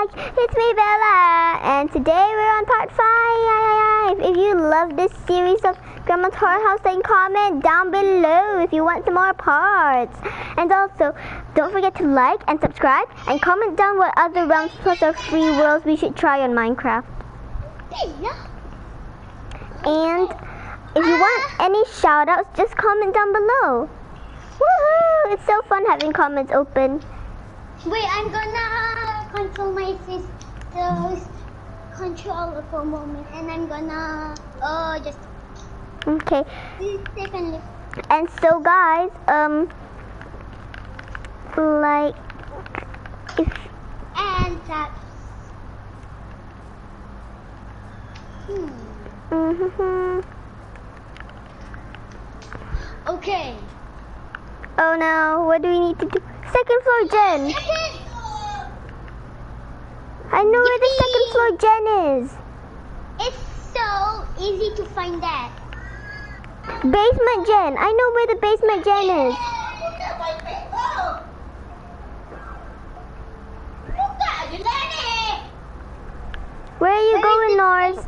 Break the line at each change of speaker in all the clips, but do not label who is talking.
It's me, Bella, and today we're on part five. If you love this series of Grandma's Horror House, then comment down below if you want some more parts. And also, don't forget to like and subscribe, and comment down what other realms plus or free worlds we should try on Minecraft. And if you want any shoutouts, just comment down below. Woohoo! It's so fun having comments open.
Wait, I'm gonna control my sister's controller for a moment, and I'm gonna uh just
Okay.
secondly.
And so, guys, um, like, if
And that. Hmm.
mm
Okay.
oh no, what do we need to do? Second floor, Jen. I know where the second floor, Jen is.
It's so easy to find that.
Basement, Jen. I know where the basement, Jen is. Where are you going, Norris?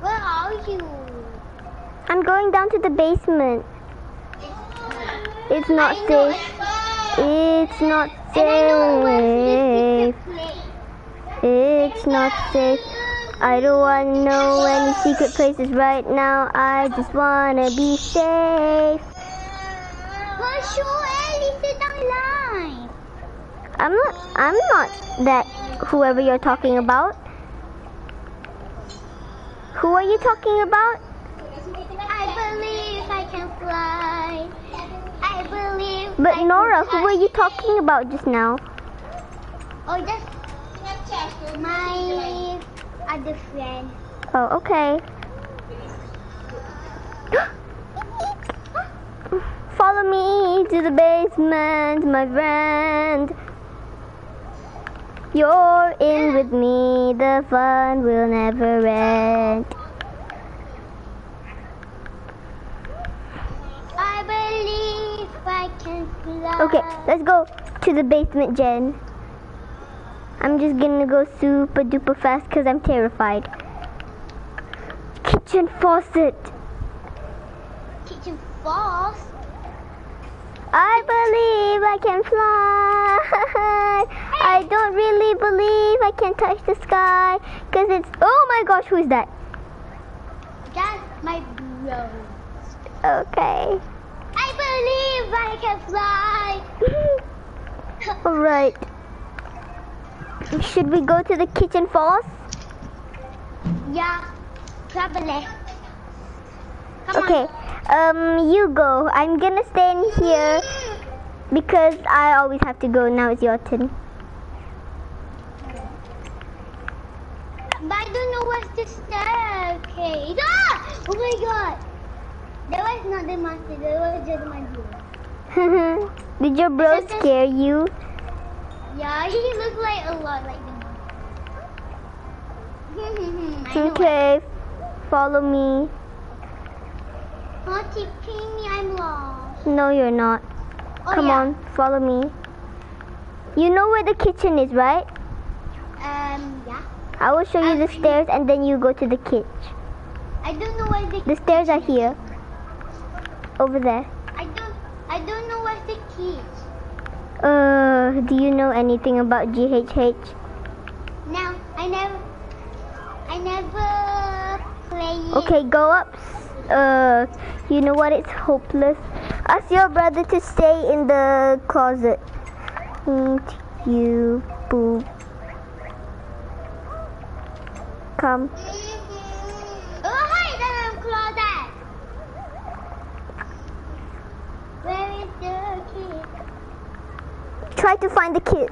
Where are you?
I'm going down to the basement. It's not safe. It's not safe. It's not safe. I don't want to know any secret places right now. I just want to be safe.
Bonjour, Ellie, sit down live.
I'm not. I'm not that. Whoever you're talking about. Who are you talking about?
I believe I can fly.
But Nora, who were you talking about just now?
Oh, that's my other friend.
Oh, okay. Follow me to the basement, my friend. You're in with me, the fun will never end.
I believe I can fly.
Okay, let's go to the basement, Jen. I'm just gonna go super duper fast because I'm terrified. Kitchen faucet.
Kitchen falls.
I believe I can fly. I don't really believe I can touch the sky because it's. Oh my gosh, who's that?
That's my bro.
Okay.
Believe I can fly.
Alright. Should we go to the kitchen falls?
yeah, probably. Come
Okay. Um, you go. I'm gonna stay in here because I always have to go. Now it's your turn.
But I don't know what's the staircase. Ah! Oh my god. That was not the monster. That was just my bro.
Did your bro scare you?
Yeah, he looked like a lot like the monster.
Okay. Follow me.
Oh, tipping me, I'm lost.
No, you're not.
Oh,
Come
yeah.
on, follow me. You know where the kitchen is, right?
Um, yeah.
I will show you the stairs and then you go to the kitchen.
I don't know where the
The stairs are here. Over there.
I don't I don't know where's the key.
Uh, do you know anything about GHH?
Now I never I never play.
Okay, go up. Uh, you know what? It's hopeless. Ask your brother to stay in the closet. Eat you, boo. Come.
Oh hi there, closet. Where is the key?
Try to find the kid.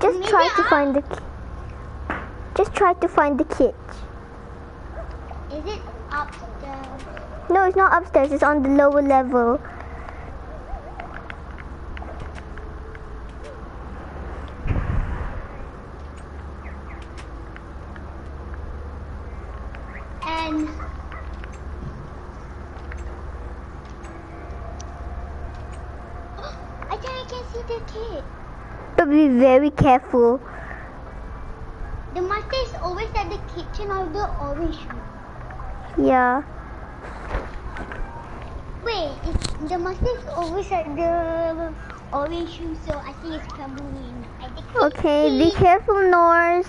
Just
Maybe
try to
I-
find the key. Just try to find the kid.
is it upstairs?
No, it's not upstairs. It's on the lower level.
And see the kid.
But be very careful.
The master is always at the kitchen of the orange room.
Yeah.
Wait, the master is always at the orange room, so I think it's probably at the kitchen.
Okay, be careful, Norse.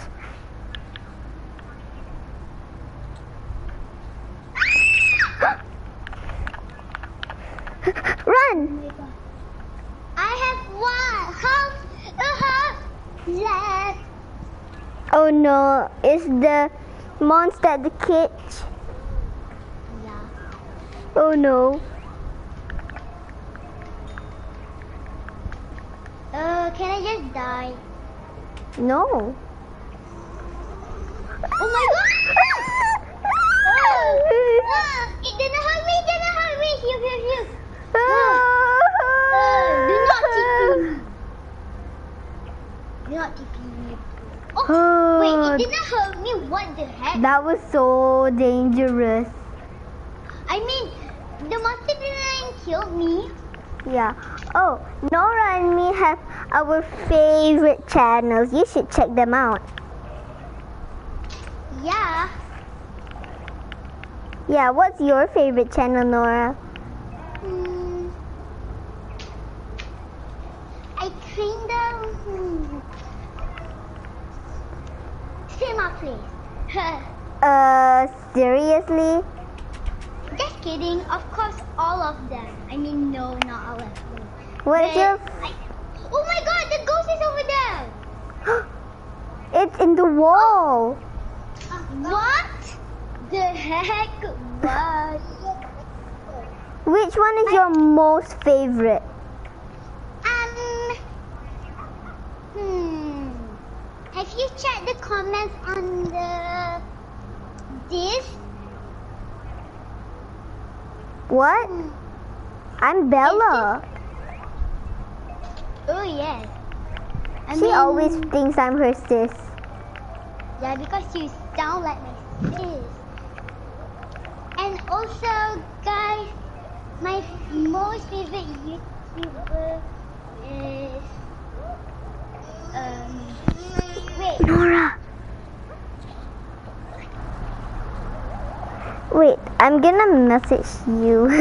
Run!
Oh I have one half a half left.
Oh no, it's the monster the cage.
Yeah.
Oh no.
Uh, can I just die?
No.
Oh my god! Ah, it didn't hurt me, it didn't hurt me. Phew, phew, phew. Uh, do not TP me. Do not TP me. Oh, wait, it didn't hurt me. What the heck?
That was so dangerous.
I mean, the monster didn't kill me.
Yeah. Oh, Nora and me have our favorite channels. You should check them out.
Yeah.
Yeah, what's your favorite channel, Nora?
Hmm. I kind of. Hmm. Say my place.
Uh, seriously?
Just kidding. Of course, all of them. I mean, no, not all of them.
What is your...
I- oh my god, the ghost is over there.
It's in the wall.
What the heck was?
Which one is your most favorite?
Um. Hmm. You checked the comments on the this?
What? I'm Bella.
Oh yes. I
She
mean,
always thinks I'm her sis.
Yeah, because you sound like my sis. And also, guys, my most favorite YouTuber is Wait.
Nora. Wait, I'm gonna message you.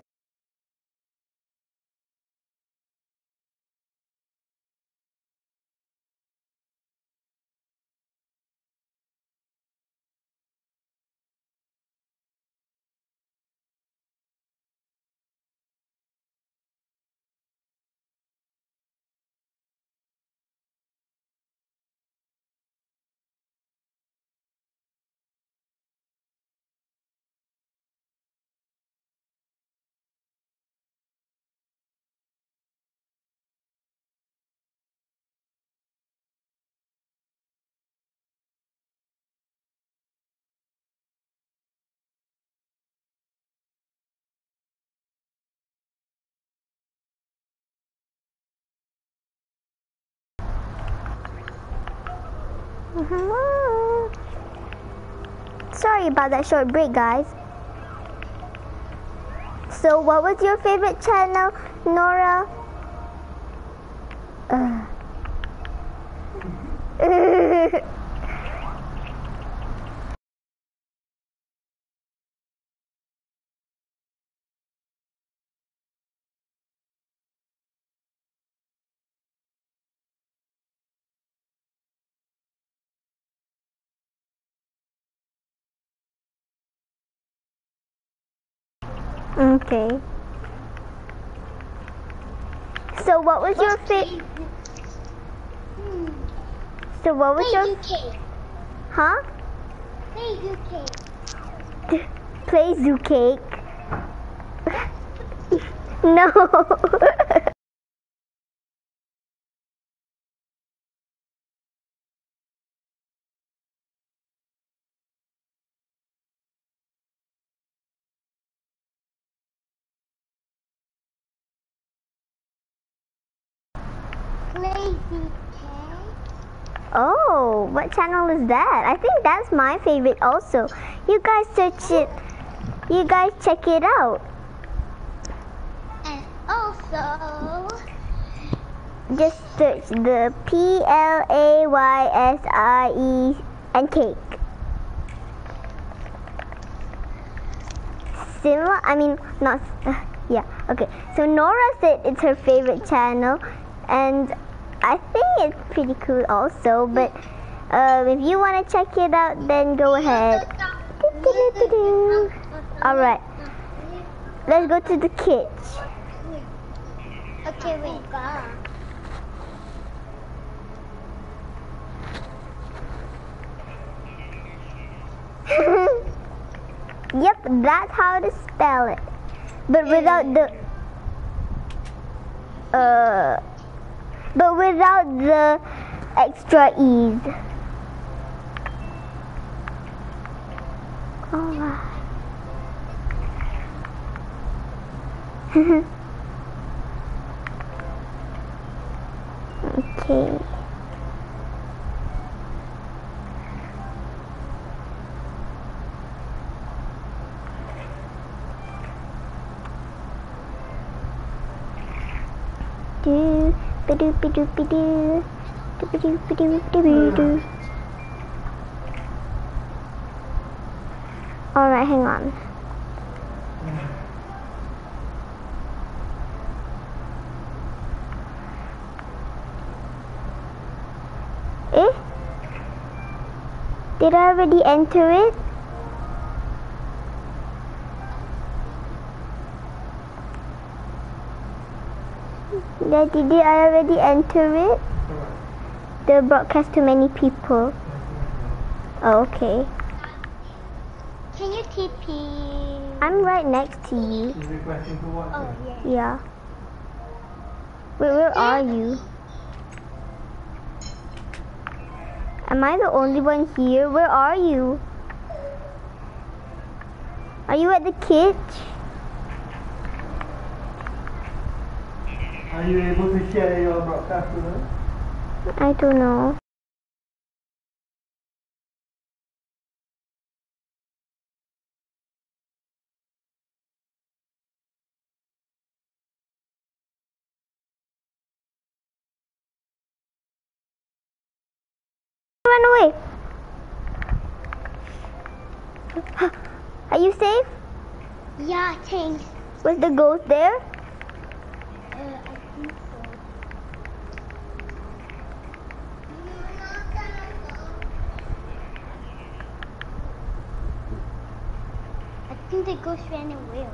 Sorry about that short break, guys. So, what was your favorite channel, Nora? Uh. okay. So, what was your favorite? So, what was
Play
your? Huh?
Play UK.
Play zoo cake. no. oh, what channel is that? I think that's my favorite also. You guys search it. You guys check it out.
And also,
just search the P L A Y S I E and cake. Similar, I mean, not, uh, yeah, okay. So Nora said it's her favorite channel, and I think it's pretty cool also, but um, if you want to check it out, then go ahead. Alright, let's go to the kitchen.
Okay, wait.
yep, that's how to spell it. But without the uh but without the extra e's. Alright. okay. Do ba do ba do ba do do ba do ba do ba do do. All right, hang on. Eh? Did I already enter it? Yeah, did I already enter it? The broadcast to many people. Oh, okay.
Can you TP?
I'm right next to you.
Is requesting to watch
Oh, yeah.
Yeah. Wait, where are you? Am I the only one here? Where are you? Are you at the kitchen?
Are you able to share your broadcast with us?
I don't know. Run away. Are you safe?
Yeah, thanks.
Was the ghost there?
Uh, I think so. I think the ghost ran away.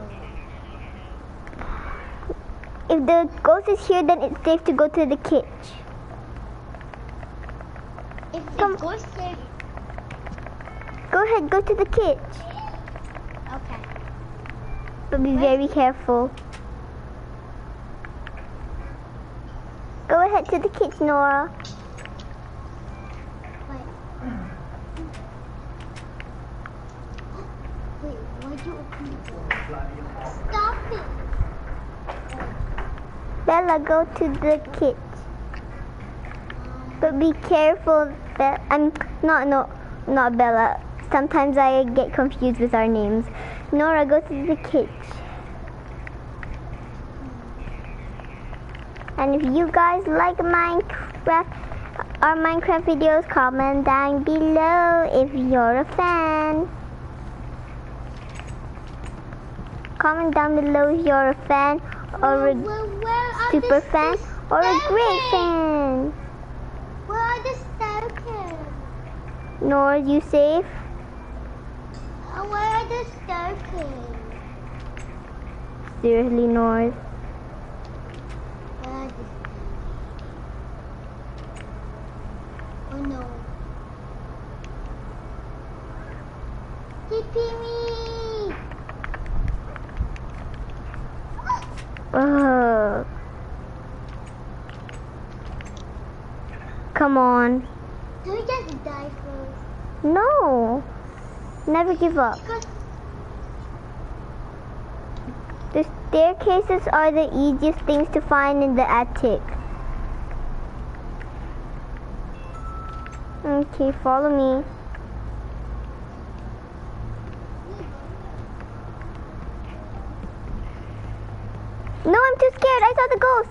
If the ghost is here, then it's safe to go to the kitchen.
If the
Come-
ghost there,
Go ahead, go to the kitchen.
okay.
But be very careful. Go ahead to the kitchen, Nora.
Wait. Wait, why'd you open the door? Stop it!
Bella, go to the kitchen. But be careful that I'm not no not Bella. Sometimes I get confused with our names. Nora, go to the kitchen. And if you guys like Minecraft, our Minecraft videos, comment down below if you're a fan. Comment down below if you're a fan or a
where, where
super fan or a great fan.
Where are the staircase?
Nora, you safe?
Uh, where are the staircase?
Seriously, Nora.
Where are the Oh no. TP me!
Come on.
Do we just die first?
No. Never give up.
Because
The staircases are the easiest things to find in the attic. Okay, follow me. No, I'm too scared. I saw the ghost.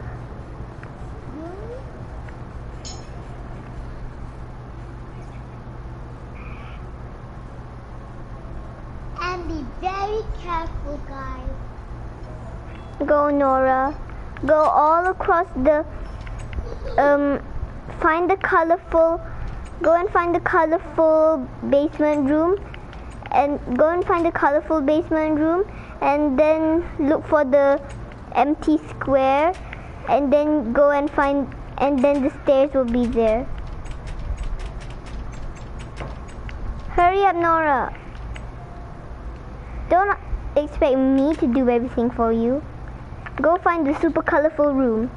And be very careful, guys.
Go, Nora. Go all across the. Um, find the colorful. Go and find the colorful basement room, and go and find the colorful basement room, and then look for the empty square, and then go and find, and then the stairs will be there. Hurry up, Nora. Don't expect me to do everything for you. Go find the super colorful room.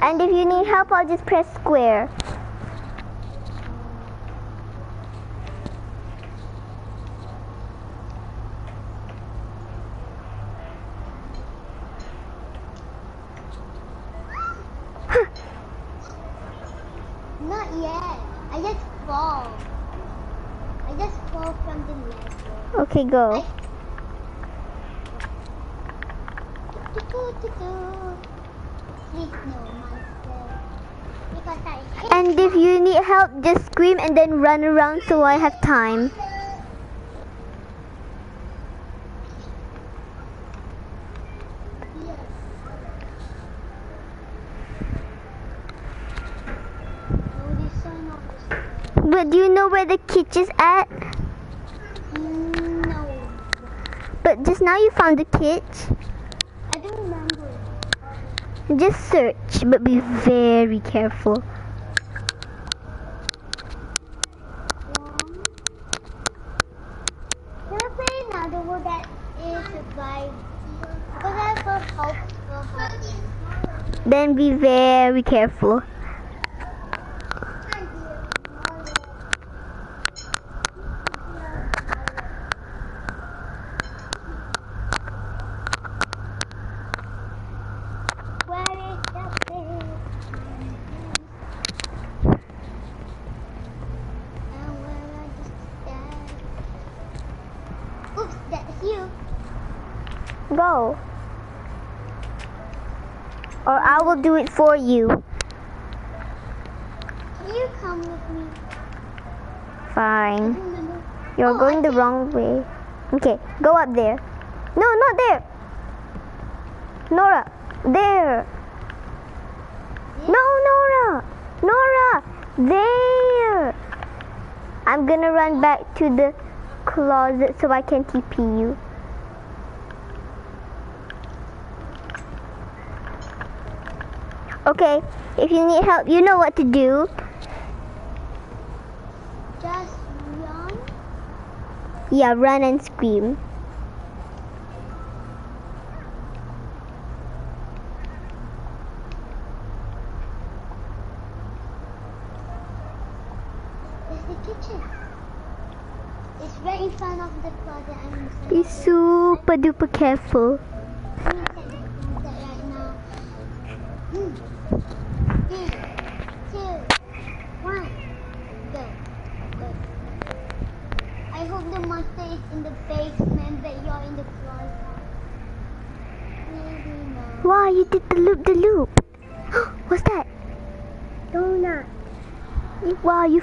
And if you need help, I'll just press square.
Not yet. I just fall. I just fall from the level.
Okay, go.
Please no, monster. Because I
And if you need help, just scream and then run around so I have time.
This sign of the
But do you know where the kitchen is at?
No.
But just now you found the kitchen.
I don't remember.
Just search, but be very careful.
Can I play another one that is survive? Because I feel hope for help.
Then be very careful.
Where is the pig? And where are the stairs? Oops, that's you.
Go. Or I will do it for you.
Can you come with me?
Fine. You're
Oh,
going the wrong way. Okay, go up there. No, not there. Nora, there. No, Nora. Nora, there. I'm gonna run back to the closet so I can TP you. Okay, if you need help, you know what to do.
Just run.
Yeah, run and scream.
There's the kitchen. It's right in front of the closet. I'm
Be super duper careful.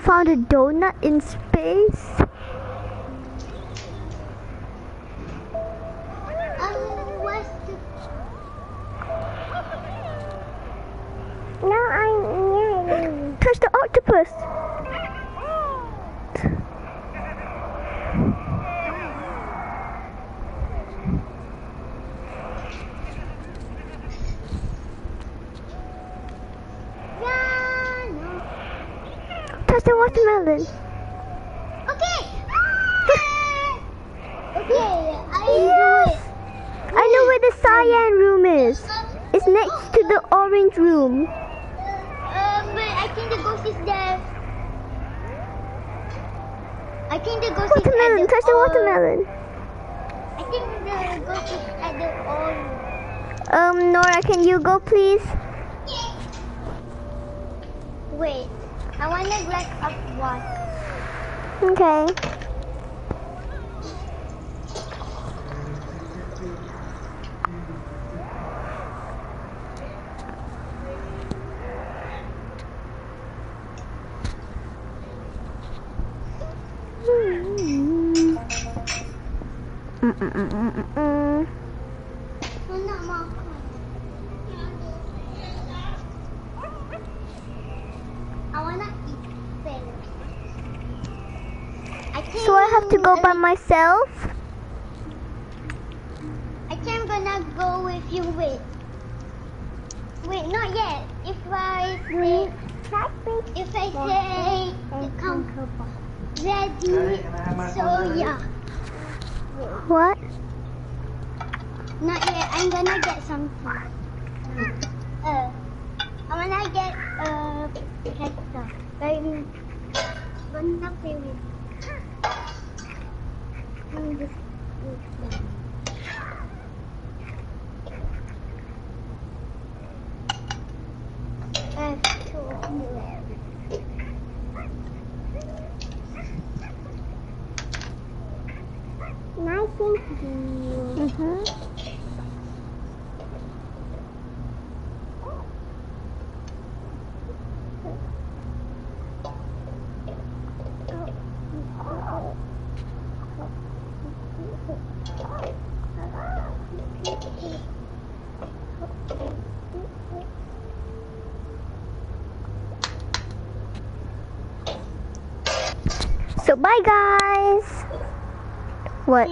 Found a donut in space? No, I'm Touch the octopus.
Run!
Touch the watermelon.
Okay. okay, I do it.
I know where the cyan room is. It's next to the orange room.
Um, but I think the ghost is there. I think the ghost
Watermelon,
is at the
touch
or-
watermelon.
I think the ghost is at the orange.
Um, Nora, can you go please?
Wait, I wanna glass up one.
Okay. Mm-mm-mm-mm-mm.
Well, not more. I wanna eat first. I think
So I have to go by myself?
I think I'm gonna go with you. Wait. Wait, not yet. If I say, if I say, you come ready,
can I have my
so yeah.
What?
Not yet. I'm gonna get something. Uh, I'm gonna get a pizza. Very. Gonna play with. Nice and
Bye guys. What?